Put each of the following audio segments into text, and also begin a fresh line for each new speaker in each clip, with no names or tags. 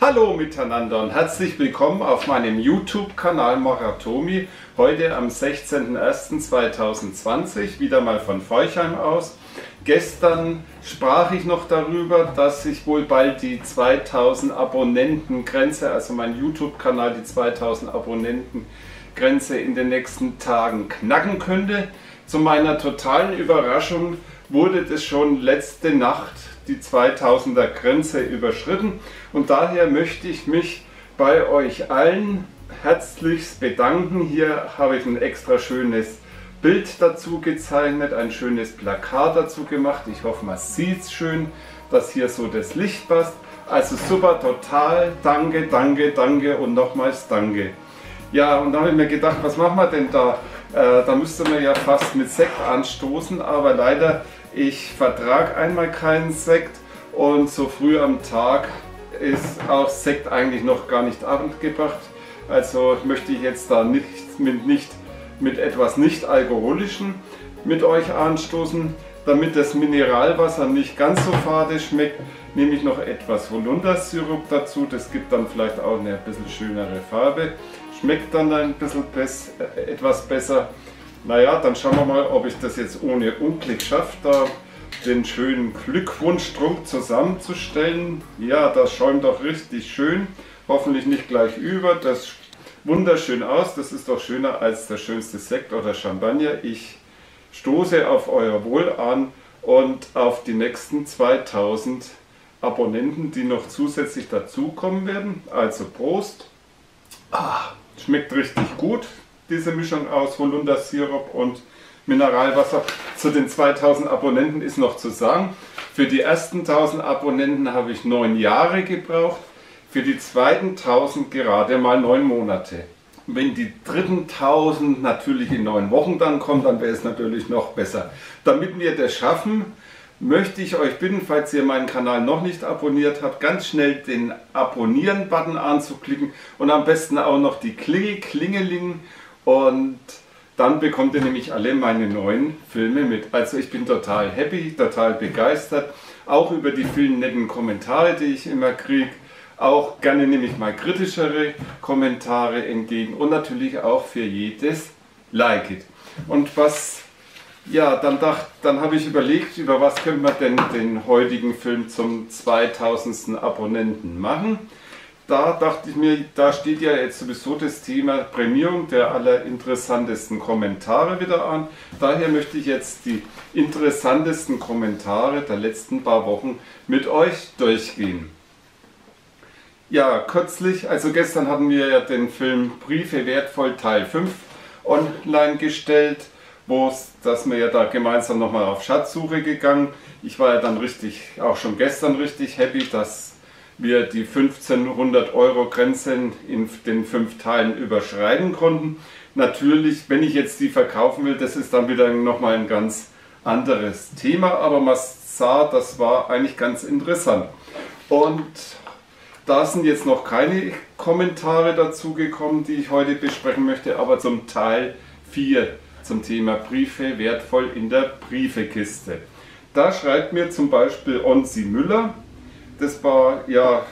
Hallo miteinander und herzlich willkommen auf meinem YouTube-Kanal Moratomi. Heute am 16.01.2020, wieder mal von Feuchheim aus. Gestern sprach ich noch darüber, dass ich wohl bald die 2000 Abonnenten-Grenze, also mein YouTube-Kanal die 2000 Abonnenten-Grenze in den nächsten Tagen knacken könnte. Zu meiner totalen Überraschung wurde das schon letzte Nacht die 2000er Grenze überschritten und daher möchte ich mich bei euch allen herzlichst bedanken. Hier habe ich ein extra schönes Bild dazu gezeichnet, ein schönes Plakat dazu gemacht. Ich hoffe, man sieht es schön, dass hier so das Licht passt. Also super, total, danke, danke, danke und nochmals danke. Ja, und da habe ich mir gedacht, was machen wir denn da? Äh, da müsste man ja fast mit Sekt anstoßen, aber leider ich vertrage einmal keinen Sekt und so früh am Tag ist auch Sekt eigentlich noch gar nicht angebracht. Also möchte ich jetzt da nicht mit, nicht mit etwas nicht alkoholischem mit euch anstoßen. Damit das Mineralwasser nicht ganz so fade schmeckt, nehme ich noch etwas Holundersirup dazu. Das gibt dann vielleicht auch eine bisschen schönere Farbe. Schmeckt dann ein bisschen äh, etwas besser. Naja, dann schauen wir mal, ob ich das jetzt ohne Unglück schaffe, da den schönen Glückwunschtrunk zusammenzustellen. Ja, das schäumt doch richtig schön. Hoffentlich nicht gleich über. Das wunderschön aus. Das ist doch schöner als der schönste Sekt oder Champagner. Ich stoße auf euer Wohl an und auf die nächsten 2000 Abonnenten, die noch zusätzlich dazukommen werden. Also Prost. Ah, schmeckt richtig gut diese Mischung aus Holundersirup und Mineralwasser. Zu den 2000 Abonnenten ist noch zu sagen, für die ersten 1000 Abonnenten habe ich neun Jahre gebraucht, für die zweiten 1000 gerade mal neun Monate. Wenn die dritten 1000 natürlich in neun Wochen dann kommen, dann wäre es natürlich noch besser. Damit wir das schaffen, möchte ich euch bitten, falls ihr meinen Kanal noch nicht abonniert habt, ganz schnell den Abonnieren-Button anzuklicken und am besten auch noch die Klingel, Klingeling und dann bekommt ihr nämlich alle meine neuen Filme mit. Also ich bin total happy, total begeistert, auch über die vielen netten Kommentare, die ich immer kriege. Auch gerne nehme ich mal kritischere Kommentare entgegen und natürlich auch für jedes Like it. Und was, ja, dann, dann habe ich überlegt, über was können wir denn den heutigen Film zum 2000. Abonnenten machen da dachte ich mir, da steht ja jetzt sowieso das Thema Prämierung der allerinteressantesten Kommentare wieder an. Daher möchte ich jetzt die interessantesten Kommentare der letzten paar Wochen mit euch durchgehen. Ja, kürzlich, also gestern hatten wir ja den Film Briefe wertvoll Teil 5 online gestellt, wo es, dass wir ja da gemeinsam nochmal auf Schatzsuche gegangen. Ich war ja dann richtig, auch schon gestern richtig happy, dass wir die 1500 Euro Grenzen in den fünf Teilen überschreiten konnten. Natürlich, wenn ich jetzt die verkaufen will, das ist dann wieder nochmal ein ganz anderes Thema, aber man sah, das war eigentlich ganz interessant. Und da sind jetzt noch keine Kommentare dazu gekommen, die ich heute besprechen möchte, aber zum Teil 4 zum Thema Briefe wertvoll in der Briefekiste. Da schreibt mir zum Beispiel Onsi Müller, das war, ja,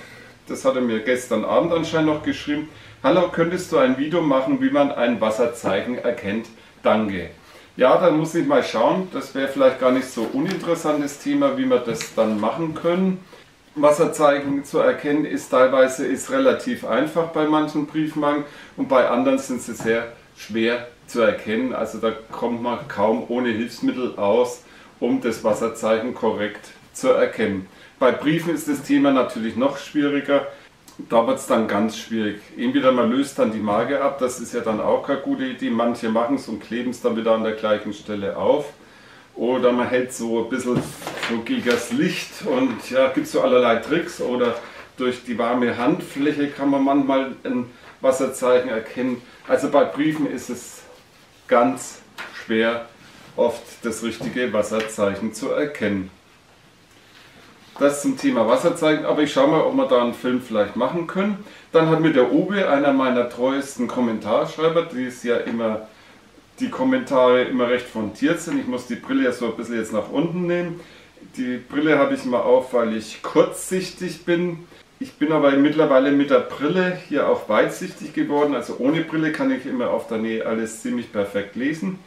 das hat er mir gestern Abend anscheinend noch geschrieben. Hallo, könntest du ein Video machen, wie man ein Wasserzeichen erkennt? Danke. Ja, dann muss ich mal schauen. Das wäre vielleicht gar nicht so uninteressantes Thema, wie wir das dann machen können. Wasserzeichen zu erkennen ist teilweise ist relativ einfach bei manchen Briefmarken und bei anderen sind sie sehr schwer zu erkennen. Also da kommt man kaum ohne Hilfsmittel aus, um das Wasserzeichen korrekt zu erkennen. Bei Briefen ist das Thema natürlich noch schwieriger. Da wird es dann ganz schwierig. Entweder man löst dann die Marke ab, das ist ja dann auch keine gute Idee. Manche machen es und kleben es dann wieder an der gleichen Stelle auf. Oder man hält so ein bisschen so das Licht und ja, gibt so allerlei Tricks. Oder durch die warme Handfläche kann man manchmal ein Wasserzeichen erkennen. Also bei Briefen ist es ganz schwer, oft das richtige Wasserzeichen zu erkennen. Das zum Thema Wasserzeichen, aber ich schaue mal, ob wir da einen Film vielleicht machen können. Dann hat mir der Uwe, einer meiner treuesten Kommentarschreiber, die ist ja immer, die Kommentare immer recht frontiert sind. Ich muss die Brille ja so ein bisschen jetzt nach unten nehmen. Die Brille habe ich mal auf, weil ich kurzsichtig bin. Ich bin aber mittlerweile mit der Brille hier auch weitsichtig geworden. Also ohne Brille kann ich immer auf der Nähe alles ziemlich perfekt lesen.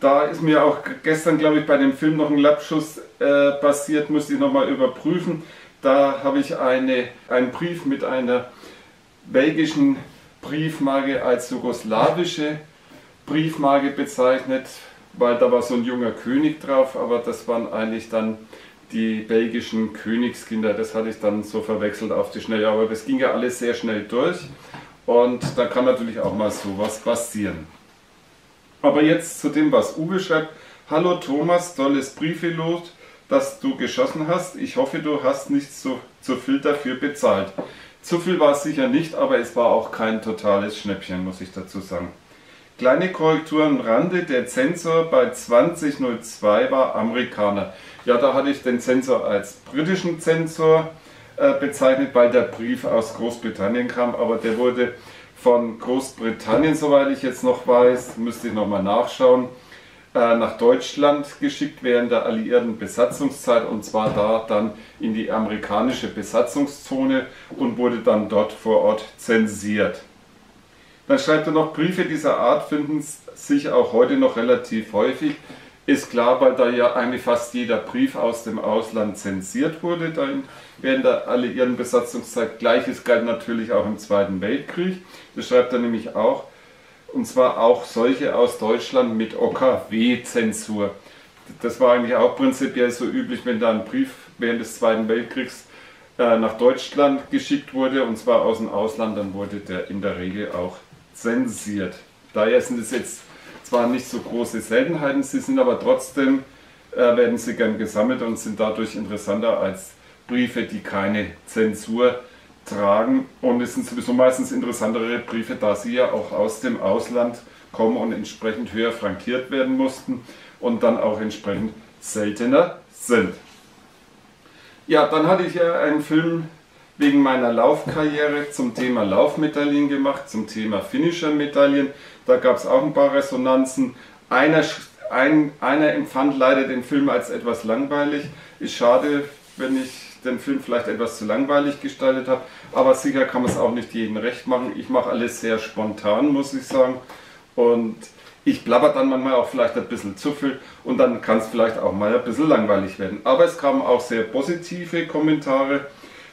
Da ist mir auch gestern, glaube ich, bei dem Film noch ein Lappschuss äh, passiert, musste ich nochmal überprüfen. Da habe ich eine, einen Brief mit einer belgischen Briefmarke als jugoslawische Briefmarke bezeichnet, weil da war so ein junger König drauf, aber das waren eigentlich dann die belgischen Königskinder. Das hatte ich dann so verwechselt auf die Schnelle, aber das ging ja alles sehr schnell durch und da kann natürlich auch mal sowas passieren. Aber jetzt zu dem, was Uwe schreibt. Hallo Thomas, tolles Briefelot, das du geschossen hast. Ich hoffe, du hast nicht so, so viel dafür bezahlt. Zu viel war es sicher nicht, aber es war auch kein totales Schnäppchen, muss ich dazu sagen. Kleine Korrektur am Rande, der Zensor bei 2002 war Amerikaner. Ja, da hatte ich den Zensor als britischen Zensor äh, bezeichnet, weil der Brief aus Großbritannien kam, aber der wurde von Großbritannien, soweit ich jetzt noch weiß, müsste ich nochmal nachschauen, äh, nach Deutschland geschickt während der alliierten Besatzungszeit und zwar da dann in die amerikanische Besatzungszone und wurde dann dort vor Ort zensiert. Dann schreibt er noch, Briefe dieser Art finden sich auch heute noch relativ häufig ist klar, weil da ja eigentlich fast jeder Brief aus dem Ausland zensiert wurde dann während der alliierten Besatzungszeit. Gleiches galt natürlich auch im Zweiten Weltkrieg. Das schreibt er nämlich auch. Und zwar auch solche aus Deutschland mit OKW-Zensur. Das war eigentlich auch prinzipiell so üblich, wenn da ein Brief während des Zweiten Weltkriegs äh, nach Deutschland geschickt wurde, und zwar aus dem Ausland, dann wurde der in der Regel auch zensiert. Daher sind es jetzt zwar nicht so große Seltenheiten, sie sind aber trotzdem, äh, werden sie gern gesammelt und sind dadurch interessanter als Briefe, die keine Zensur tragen. Und es sind sowieso meistens interessantere Briefe, da sie ja auch aus dem Ausland kommen und entsprechend höher frankiert werden mussten und dann auch entsprechend seltener sind. Ja, dann hatte ich ja einen Film wegen meiner Laufkarriere zum Thema Laufmedaillen gemacht, zum Thema Finisher-Medaillen. Da gab es auch ein paar Resonanzen. Einer, ein, einer empfand leider den Film als etwas langweilig. Ist schade, wenn ich den Film vielleicht etwas zu langweilig gestaltet habe, aber sicher kann man es auch nicht jedem recht machen. Ich mache alles sehr spontan, muss ich sagen. Und ich blabber dann manchmal auch vielleicht ein bisschen zu viel und dann kann es vielleicht auch mal ein bisschen langweilig werden. Aber es kamen auch sehr positive Kommentare.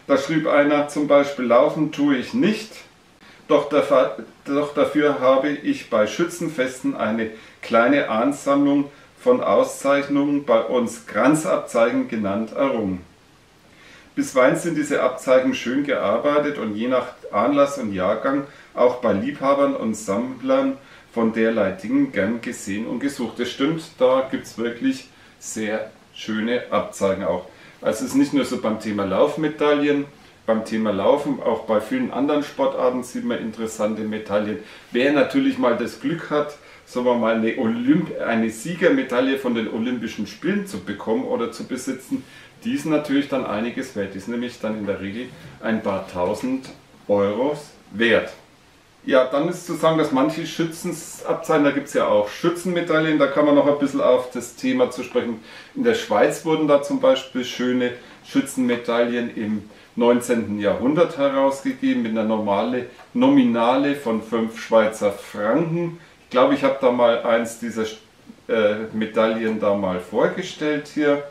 Da schrieb einer zum Beispiel, laufen tue ich nicht, doch, doch dafür habe ich bei Schützenfesten eine kleine Ansammlung von Auszeichnungen, bei uns Kranzabzeichen genannt, errungen. Bisweilen sind diese Abzeichen schön gearbeitet und je nach Anlass und Jahrgang auch bei Liebhabern und Sammlern von derlei Dingen gern gesehen und gesucht. Das stimmt, da gibt es wirklich sehr schöne Abzeichen auch. Also es ist nicht nur so beim Thema Laufmedaillen, beim Thema Laufen, auch bei vielen anderen Sportarten sieht man interessante Medaillen. Wer natürlich mal das Glück hat, sagen wir mal eine, Olymp eine Siegermedaille von den Olympischen Spielen zu bekommen oder zu besitzen, die ist natürlich dann einiges wert. Die ist nämlich dann in der Regel ein paar tausend Euros wert. Ja, dann ist zu sagen, dass manche Schützensabzeichen, da gibt es ja auch Schützenmedaillen, da kann man noch ein bisschen auf das Thema zu sprechen. In der Schweiz wurden da zum Beispiel schöne Schützenmedaillen im 19. Jahrhundert herausgegeben mit einer normale Nominale von 5 Schweizer Franken. Ich glaube, ich habe da mal eins dieser äh, Medaillen da mal vorgestellt hier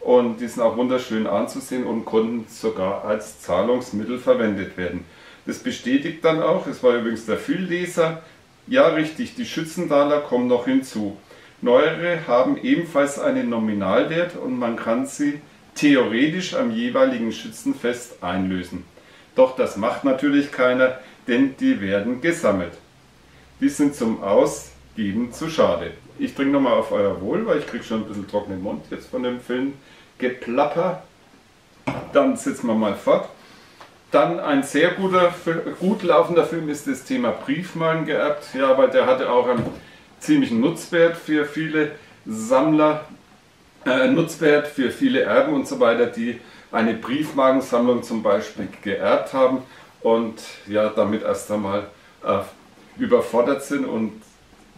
und die sind auch wunderschön anzusehen und konnten sogar als Zahlungsmittel verwendet werden. Das bestätigt dann auch, es war übrigens der Füllleser, ja richtig, die Schützendaler kommen noch hinzu. Neuere haben ebenfalls einen Nominalwert und man kann sie theoretisch am jeweiligen Schützenfest einlösen. Doch das macht natürlich keiner, denn die werden gesammelt. Die sind zum Ausgeben zu schade. Ich trinke nochmal auf euer Wohl, weil ich kriege schon ein bisschen trockenen Mund jetzt von dem Film. Geplapper. Dann sitzen wir mal fort. Dann ein sehr guter, gut laufender Film ist das Thema Briefmalen geerbt. Ja, weil der hatte auch einen ziemlichen Nutzwert für viele Sammler, äh, Nutzwert für viele Erben und so weiter, die eine Briefmarkensammlung zum Beispiel geerbt haben und ja, damit erst einmal äh, überfordert sind. Und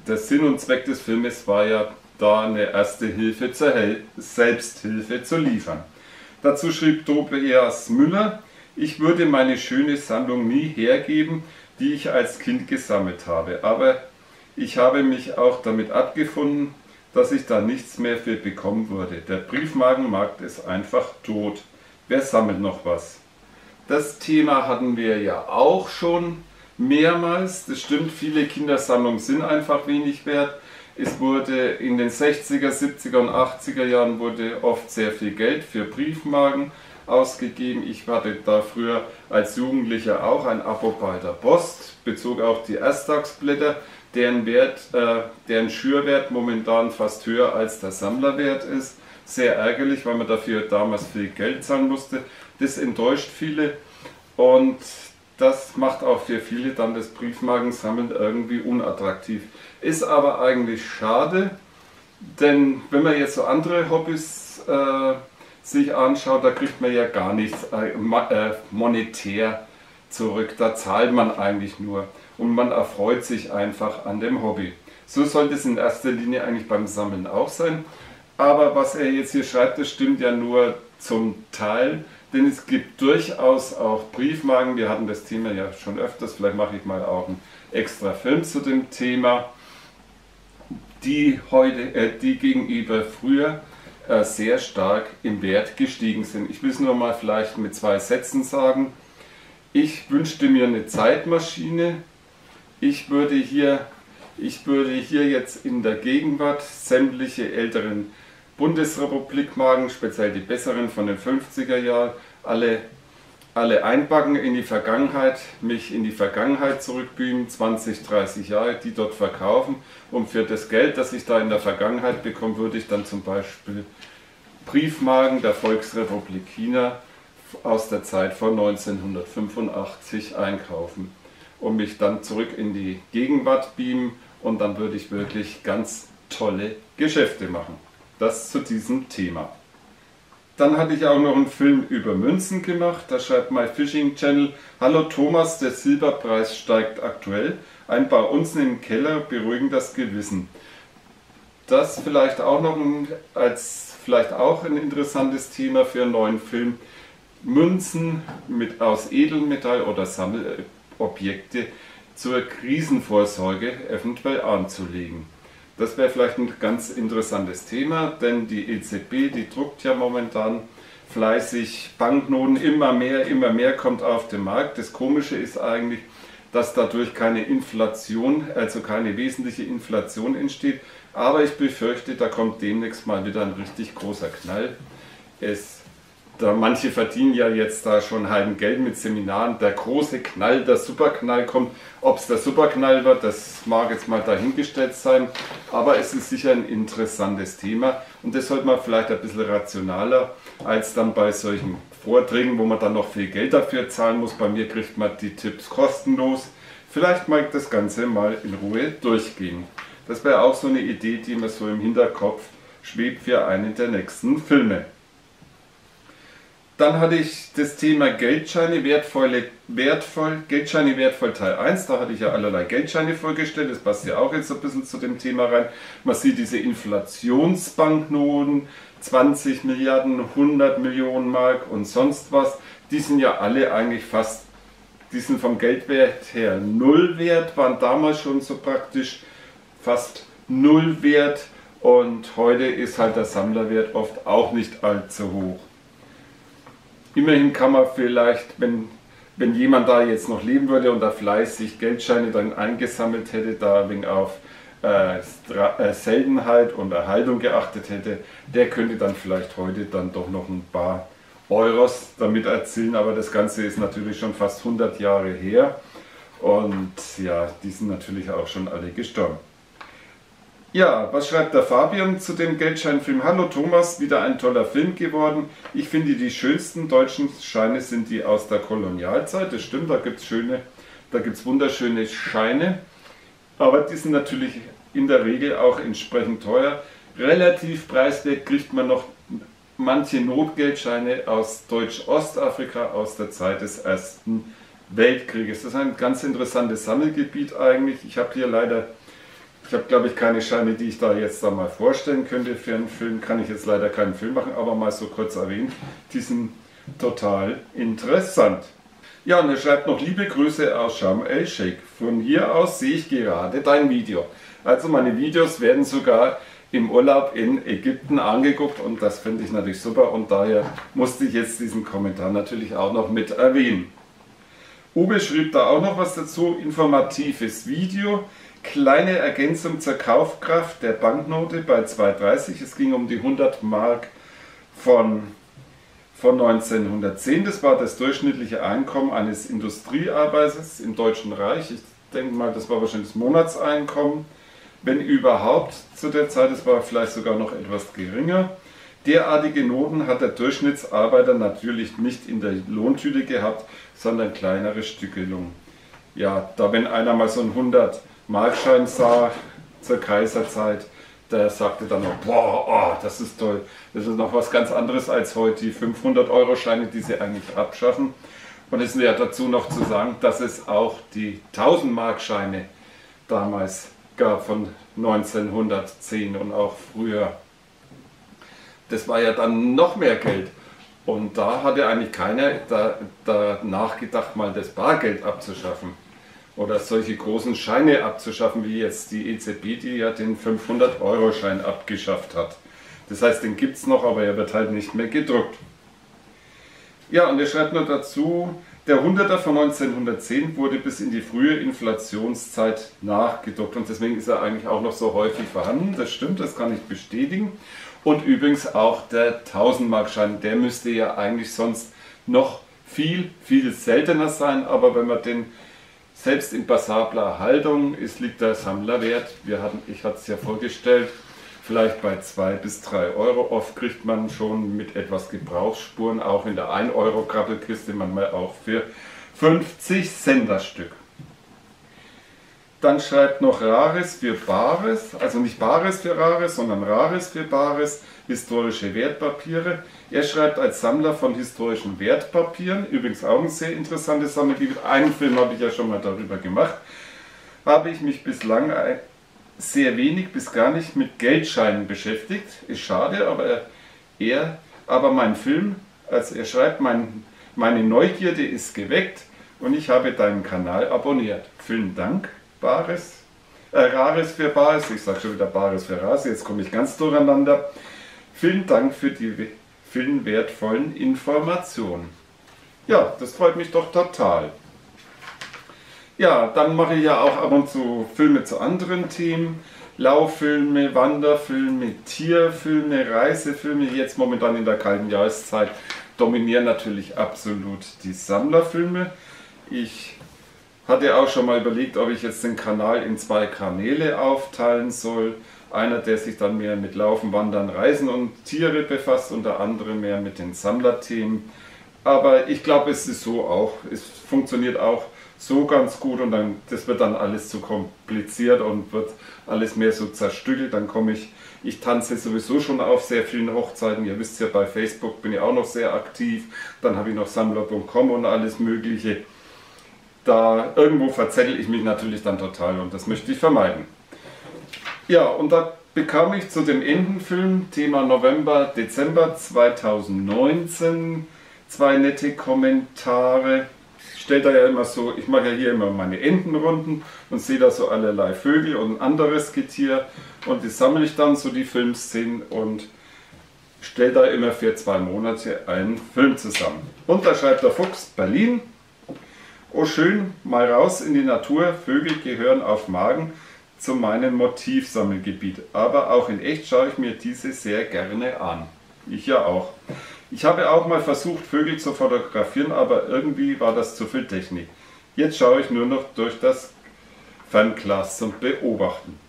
der Sinn und Zweck des Filmes war ja, da eine erste Hilfe zur Hel Selbsthilfe zu liefern. Dazu schrieb Tobias Müller, Ich würde meine schöne Sammlung nie hergeben, die ich als Kind gesammelt habe, aber ich habe mich auch damit abgefunden, dass ich da nichts mehr für bekommen würde. Der Briefmarkenmarkt ist einfach tot. Wer sammelt noch was? Das Thema hatten wir ja auch schon mehrmals. Das stimmt, viele Kindersammlungen sind einfach wenig wert. Es wurde in den 60er, 70er und 80er Jahren wurde oft sehr viel Geld für Briefmarken ausgegeben. Ich hatte da früher als Jugendlicher auch ein Abo bei der Post, bezog auch die Ersttagsblätter, deren Wert, äh, deren Schürwert momentan fast höher als der Sammlerwert ist. Sehr ärgerlich, weil man dafür damals viel Geld zahlen musste. Das enttäuscht viele und das macht auch für viele dann das Briefmarkensammeln irgendwie unattraktiv. Ist aber eigentlich schade, denn wenn man jetzt so andere Hobbys äh, sich anschaut, da kriegt man ja gar nichts äh, äh, monetär zurück. Da zahlt man eigentlich nur und man erfreut sich einfach an dem Hobby. So sollte es in erster Linie eigentlich beim Sammeln auch sein. Aber was er jetzt hier schreibt, das stimmt ja nur zum Teil, denn es gibt durchaus auch Briefmarken. Wir hatten das Thema ja schon öfters, vielleicht mache ich mal auch einen extra Film zu dem Thema, die heute, äh, die gegenüber früher äh, sehr stark im Wert gestiegen sind. Ich will es nur mal vielleicht mit zwei Sätzen sagen. Ich wünschte mir eine Zeitmaschine. Ich würde hier, ich würde hier jetzt in der Gegenwart sämtliche älteren Bundesrepublikmarken, speziell die besseren von den 50er Jahren, alle, alle einpacken in die Vergangenheit, mich in die Vergangenheit zurückbeamen, 20, 30 Jahre, die dort verkaufen und für das Geld, das ich da in der Vergangenheit bekomme, würde ich dann zum Beispiel Briefmarken der Volksrepublik China aus der Zeit von 1985 einkaufen und mich dann zurück in die Gegenwart beamen und dann würde ich wirklich ganz tolle Geschäfte machen. Das zu diesem Thema. Dann hatte ich auch noch einen Film über Münzen gemacht. Da schreibt My Fishing Channel: Hallo Thomas, der Silberpreis steigt aktuell. Ein paar Unzen im Keller beruhigen das Gewissen. Das vielleicht auch noch als vielleicht auch ein interessantes Thema für einen neuen Film. Münzen mit, aus Edelmetall oder Sammelobjekte zur Krisenvorsorge eventuell anzulegen. Das wäre vielleicht ein ganz interessantes Thema, denn die EZB, die druckt ja momentan fleißig Banknoten, immer mehr, immer mehr kommt auf den Markt. Das Komische ist eigentlich, dass dadurch keine Inflation, also keine wesentliche Inflation entsteht. Aber ich befürchte, da kommt demnächst mal wieder ein richtig großer Knall. Es da manche verdienen ja jetzt da schon halben Geld mit Seminaren. Der große Knall, der Superknall kommt. Ob es der Superknall wird, das mag jetzt mal dahingestellt sein. Aber es ist sicher ein interessantes Thema. Und das sollte man vielleicht ein bisschen rationaler als dann bei solchen Vorträgen, wo man dann noch viel Geld dafür zahlen muss. Bei mir kriegt man die Tipps kostenlos. Vielleicht mag ich das Ganze mal in Ruhe durchgehen. Das wäre auch so eine Idee, die mir so im Hinterkopf schwebt für einen der nächsten Filme. Dann hatte ich das Thema Geldscheine wertvolle, wertvoll, Geldscheine wertvoll Teil 1. Da hatte ich ja allerlei Geldscheine vorgestellt. Das passt ja auch jetzt ein bisschen zu dem Thema rein. Man sieht diese Inflationsbanknoten, 20 Milliarden, 100 Millionen Mark und sonst was. Die sind ja alle eigentlich fast, die sind vom Geldwert her null wert, waren damals schon so praktisch fast null wert. Und heute ist halt der Sammlerwert oft auch nicht allzu hoch. Immerhin kann man vielleicht, wenn, wenn jemand da jetzt noch leben würde und da fleißig Geldscheine dann eingesammelt hätte, da wegen auf äh, äh, Seltenheit und Erhaltung geachtet hätte, der könnte dann vielleicht heute dann doch noch ein paar Euros damit erzielen, aber das Ganze ist natürlich schon fast 100 Jahre her und ja, die sind natürlich auch schon alle gestorben. Ja, was schreibt der Fabian zu dem Geldscheinfilm? Hallo Thomas, wieder ein toller Film geworden. Ich finde, die schönsten deutschen Scheine sind die aus der Kolonialzeit. Das stimmt, da gibt es wunderschöne Scheine. Aber die sind natürlich in der Regel auch entsprechend teuer. Relativ preiswert kriegt man noch manche Notgeldscheine aus Deutsch-Ostafrika aus der Zeit des Ersten Weltkrieges. Das ist ein ganz interessantes Sammelgebiet eigentlich. Ich habe hier leider ich habe, glaube ich, keine Scheine, die ich da jetzt da mal vorstellen könnte. Für einen Film kann ich jetzt leider keinen Film machen, aber mal so kurz erwähnt. Diesen total interessant. Ja, und er schreibt noch liebe Grüße aus Sharm el-Sheikh. Von hier aus sehe ich gerade dein Video. Also meine Videos werden sogar im Urlaub in Ägypten angeguckt und das finde ich natürlich super und daher musste ich jetzt diesen Kommentar natürlich auch noch mit erwähnen. Uwe schrieb da auch noch was dazu, informatives Video, kleine Ergänzung zur Kaufkraft der Banknote bei 2,30. Es ging um die 100 Mark von von 1910. Das war das durchschnittliche Einkommen eines Industriearbeiters im Deutschen Reich. Ich denke mal, das war wahrscheinlich das Monatseinkommen, wenn überhaupt zu der Zeit. Es war vielleicht sogar noch etwas geringer. Derartige Noten hat der Durchschnittsarbeiter natürlich nicht in der Lohntüte gehabt, sondern kleinere Stückelungen. Ja, da wenn einer mal so einen 100 Markschein sah zur Kaiserzeit, der sagte dann noch, boah, oh, das ist toll. Das ist noch was ganz anderes als heute die 500-Euro-Scheine, die sie eigentlich abschaffen. Und es ist ja dazu noch zu sagen, dass es auch die 1000-Mark-Scheine damals gab von 1910 und auch früher. Das war ja dann noch mehr Geld. Und da hatte eigentlich keiner da, da nachgedacht, mal das Bargeld abzuschaffen oder solche großen Scheine abzuschaffen, wie jetzt die EZB, die ja den 500-Euro-Schein abgeschafft hat. Das heißt, den gibt es noch, aber er wird halt nicht mehr gedruckt. Ja, und er schreibt nur dazu, der 100er von 1910 wurde bis in die frühe Inflationszeit nachgedruckt und deswegen ist er eigentlich auch noch so häufig vorhanden. Das stimmt, das kann ich bestätigen. Und übrigens auch der 1000-Markschein, der müsste ja eigentlich sonst noch viel, viel seltener sein, aber wenn man den selbst in passabler Haltung ist, liegt der Sammlerwert, wir hatten, ich hatte es ja vorgestellt, vielleicht bei 2 bis 3 Euro. Oft kriegt man schon mit etwas Gebrauchsspuren auch in der 1 Euro Krabbelkiste manchmal auch für 50 Cent das Stück. Dann schreibt noch Rares für Bares, also nicht Bares für Rares, sondern Rares für Bares, historische Wertpapiere. Er schreibt als Sammler von historischen Wertpapieren, übrigens auch ein sehr interessantes Sammelgebiet. Einen Film habe ich ja schon mal darüber gemacht. Habe ich mich bislang sehr wenig bis gar nicht mit Geldscheinen beschäftigt. Ist schade, aber er, aber mein Film, also er schreibt, mein, meine Neugierde ist geweckt und ich habe deinen Kanal abonniert. Vielen Dank, Bares. Äh, Rares für Bares, ich sage schon wieder Bares für Rares, jetzt komme ich ganz durcheinander. Vielen Dank für die vielen wertvollen Informationen. Ja, das freut mich doch total. Ja, dann mache ich ja auch ab und zu Filme zu anderen Themen. Lauffilme, Wanderfilme, Tierfilme, Reisefilme. Jetzt momentan in der kalten Jahreszeit dominieren natürlich absolut die Sammlerfilme. Ich hatte auch schon mal überlegt, ob ich jetzt den Kanal in zwei Kanäle aufteilen soll. Einer, der sich dann mehr mit Laufen, Wandern, Reisen und Tiere befasst und der andere mehr mit den Sammlerthemen. Aber ich glaube, es ist so auch, es funktioniert auch so ganz gut und dann, das wird dann alles zu kompliziert und wird alles mehr so zerstückelt. Dann komme ich, ich tanze sowieso schon auf sehr vielen Hochzeiten. Ihr wisst ja, bei Facebook bin ich auch noch sehr aktiv. Dann habe ich noch Sammler.com und alles Mögliche. Da irgendwo verzettel ich mich natürlich dann total und das möchte ich vermeiden. Ja, und da bekam ich zu dem Endenfilm, Thema November, Dezember 2019, zwei nette Kommentare. Ich stelle da ja immer so, ich mache ja hier immer meine Entenrunden und sehe da so allerlei Vögel und anderes Getier und die sammle ich dann so die Filmszenen und stelle da immer für zwei Monate einen Film zusammen. Und da schreibt der Fuchs Berlin. Oh schön, mal raus in die Natur, Vögel gehören auf Magen zu meinem Motivsammelgebiet. Aber auch in echt schaue ich mir diese sehr gerne an. Ich ja auch. Ich habe auch mal versucht, Vögel zu fotografieren, aber irgendwie war das zu viel Technik. Jetzt schaue ich nur noch durch das Fernglas zum Beobachten.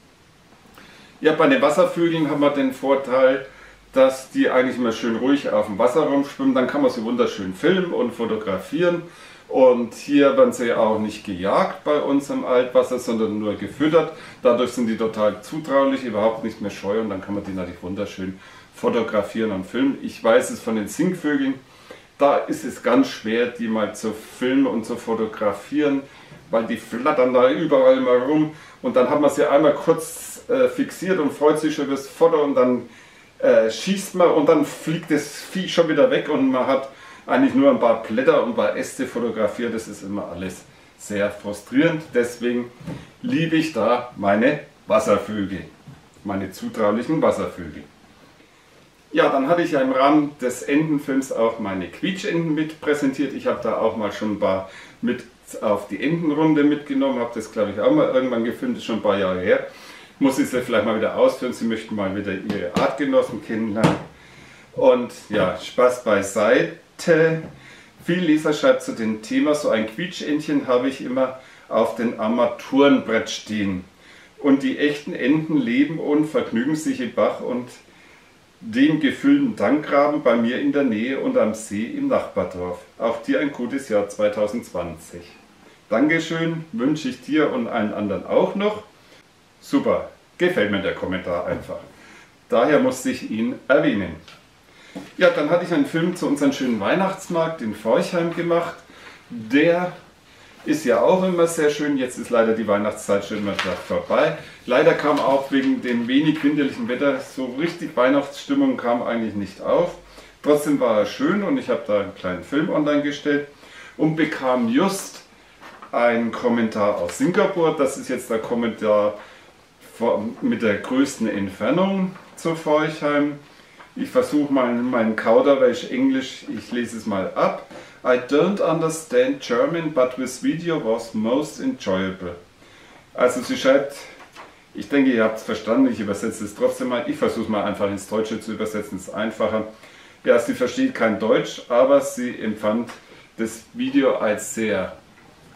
Ja, bei den Wasservögeln haben wir den Vorteil, dass die eigentlich immer schön ruhig auf dem Wasser rumschwimmen. Dann kann man sie wunderschön filmen und fotografieren. Und hier werden sie auch nicht gejagt bei uns im Altwasser, sondern nur gefüttert. Dadurch sind die total zutraulich, überhaupt nicht mehr scheu und dann kann man die natürlich wunderschön fotografieren und filmen. Ich weiß es von den Singvögeln, da ist es ganz schwer, die mal zu filmen und zu fotografieren, weil die flattern da überall mal rum und dann hat man sie einmal kurz äh, fixiert und freut sich schon über das Foto und dann äh, schießt man und dann fliegt das Vieh schon wieder weg und man hat eigentlich nur ein paar Blätter und ein paar Äste fotografiere, das ist immer alles sehr frustrierend. Deswegen liebe ich da meine Wasservögel, meine zutraulichen Wasservögel. Ja, dann hatte ich ja im Rahmen des Entenfilms auch meine Quietschenten mit präsentiert. Ich habe da auch mal schon ein paar mit auf die Entenrunde mitgenommen, habe das glaube ich auch mal irgendwann gefilmt, das ist schon ein paar Jahre her. Muss ich sie vielleicht mal wieder ausführen, Sie möchten mal wieder Ihre Artgenossen kennenlernen. Und ja, Spaß beiseite. Viel Leser schreibt zu dem Thema, so ein Quietschentchen habe ich immer auf dem Armaturenbrett stehen. Und die echten Enten leben und vergnügen sich im Bach und dem gefüllten Tankgraben bei mir in der Nähe und am See im Nachbardorf. Auch dir ein gutes Jahr 2020. Dankeschön, wünsche ich dir und allen anderen auch noch. Super, gefällt mir der Kommentar einfach. Daher musste ich ihn erwähnen. Ja, dann hatte ich einen Film zu unserem schönen Weihnachtsmarkt in Forchheim gemacht. Der ist ja auch immer sehr schön. Jetzt ist leider die Weihnachtszeit schon immer vorbei. Leider kam auch wegen dem wenig winterlichen Wetter so richtig Weihnachtsstimmung kam eigentlich nicht auf. Trotzdem war er schön und ich habe da einen kleinen Film online gestellt und bekam just einen Kommentar aus Singapur. Das ist jetzt der Kommentar mit der größten Entfernung zu Forchheim. Ich versuche mal meinen Kauderwelsch Englisch, ich lese es mal ab. I don't understand German, but this video was most enjoyable. Also sie schreibt, ich denke, ihr habt es verstanden, ich übersetze es trotzdem mal. Ich versuche es mal einfach ins Deutsche zu übersetzen, ist einfacher. Ja, sie versteht kein Deutsch, aber sie empfand das Video als sehr,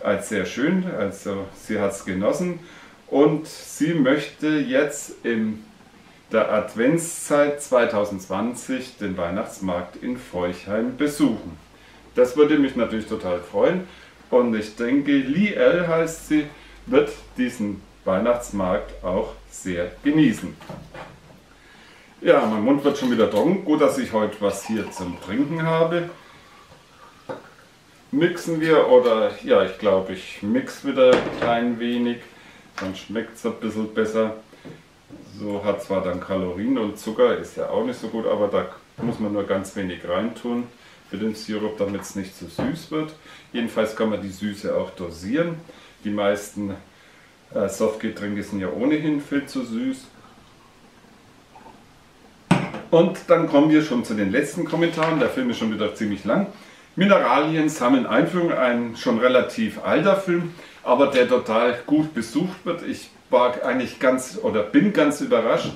als sehr schön, also sie hat es genossen und sie möchte jetzt im der Adventszeit 2020 den Weihnachtsmarkt in Feuchheim besuchen. Das würde mich natürlich total freuen und ich denke, Li El heißt sie, wird diesen Weihnachtsmarkt auch sehr genießen. Ja, mein Mund wird schon wieder trocken. Gut, dass ich heute was hier zum Trinken habe. Mixen wir oder ja, ich glaube, ich mix wieder ein klein wenig. Dann schmeckt es ein bisschen besser. So hat zwar dann Kalorien und Zucker, ist ja auch nicht so gut, aber da muss man nur ganz wenig reintun für den Sirup, damit es nicht zu süß wird. Jedenfalls kann man die Süße auch dosieren. Die meisten äh, Softgetränke sind ja ohnehin viel zu süß. Und dann kommen wir schon zu den letzten Kommentaren. Der Film ist schon wieder ziemlich lang. Mineralien sammeln Einführung, ein schon relativ alter Film, aber der total gut besucht wird. Ich war eigentlich ganz oder bin ganz überrascht,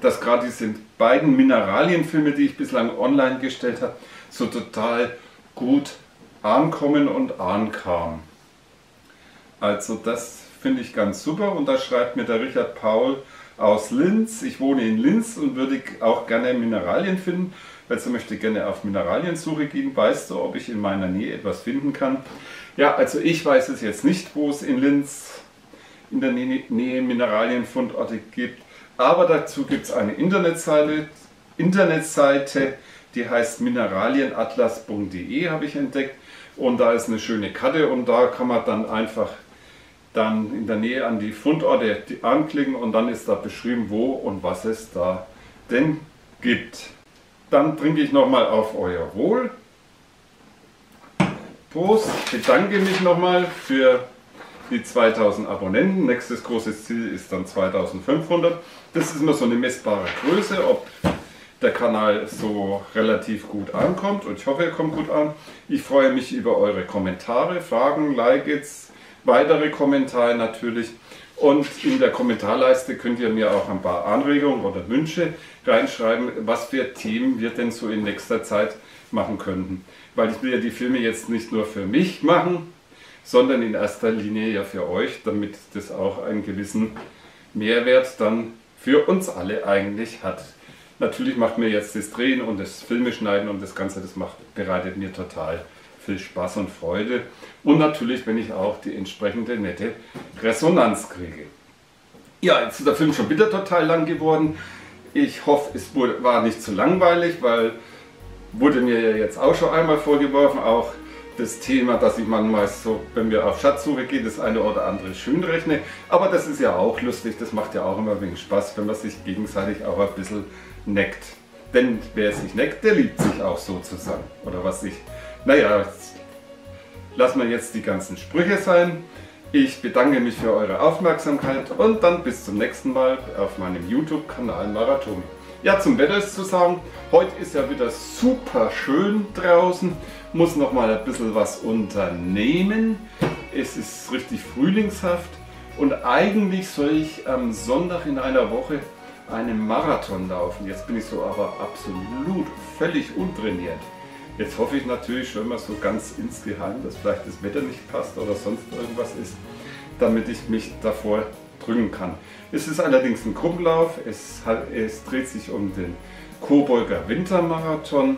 dass gerade diese beiden Mineralienfilme, die ich bislang online gestellt habe, so total gut ankommen und ankamen. Also das finde ich ganz super und da schreibt mir der Richard Paul aus Linz. Ich wohne in Linz und würde auch gerne Mineralien finden. Also möchte gerne auf Mineraliensuche gehen. Weißt du, ob ich in meiner Nähe etwas finden kann? Ja, also ich weiß es jetzt nicht, wo es in Linz in der Nähe Mineralienfundorte gibt. Aber dazu gibt es eine Internetseite, Internetseite, die heißt mineralienatlas.de, habe ich entdeckt. Und da ist eine schöne Karte und da kann man dann einfach dann in der Nähe an die Fundorte anklicken und dann ist da beschrieben, wo und was es da denn gibt. Dann trinke ich nochmal auf euer Wohl. Prost, bedanke mich nochmal für die 2000 Abonnenten. Nächstes großes Ziel ist dann 2500. Das ist immer so eine messbare Größe, ob der Kanal so relativ gut ankommt und ich hoffe, er kommt gut an. Ich freue mich über eure Kommentare, Fragen, Likes, weitere Kommentare natürlich. Und in der Kommentarleiste könnt ihr mir auch ein paar Anregungen oder Wünsche reinschreiben, was für Themen wir denn so in nächster Zeit machen könnten. Weil ich will ja die Filme jetzt nicht nur für mich machen, sondern in erster Linie ja für euch, damit das auch einen gewissen Mehrwert dann für uns alle eigentlich hat. Natürlich macht mir jetzt das Drehen und das Filmeschneiden und das Ganze, das macht, bereitet mir total viel Spaß und Freude. Und natürlich, wenn ich auch die entsprechende nette Resonanz kriege. Ja, jetzt ist der Film schon wieder total lang geworden. Ich hoffe, es war nicht zu langweilig, weil wurde mir ja jetzt auch schon einmal vorgeworfen, auch das Thema, dass ich manchmal so, wenn wir auf Schatzsuche gehen, das eine oder andere schön rechne. Aber das ist ja auch lustig, das macht ja auch immer wenig Spaß, wenn man sich gegenseitig auch ein bisschen neckt. Denn wer sich neckt, der liebt sich auch sozusagen. Oder was ich Naja, lassen wir jetzt die ganzen Sprüche sein. Ich bedanke mich für eure Aufmerksamkeit und dann bis zum nächsten Mal auf meinem YouTube-Kanal Marathon. Ja, zum Wetter ist zu sagen, heute ist ja wieder super schön draußen, muss noch mal ein bisschen was unternehmen. Es ist richtig frühlingshaft und eigentlich soll ich am Sonntag in einer Woche einen Marathon laufen. Jetzt bin ich so aber absolut völlig untrainiert. Jetzt hoffe ich natürlich schon mal so ganz insgeheim, dass vielleicht das Wetter nicht passt oder sonst irgendwas ist, damit ich mich davor drücken kann. Es ist allerdings ein Gruppenlauf, es, es dreht sich um den Coburger Wintermarathon.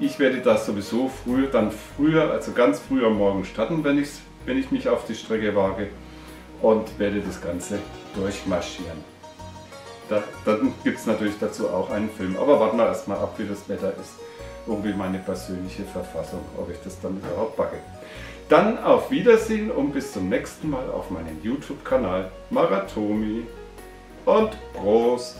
Ich werde das sowieso früher, dann früher, also ganz früh am Morgen starten, wenn, wenn ich mich auf die Strecke wage und werde das Ganze durchmarschieren. Da, dann gibt es natürlich dazu auch einen Film, aber warten wir erstmal ab, wie das Wetter ist irgendwie meine persönliche Verfassung, ob ich das dann überhaupt backe. Dann auf Wiedersehen und bis zum nächsten Mal auf meinem YouTube-Kanal Maratomi und Prost!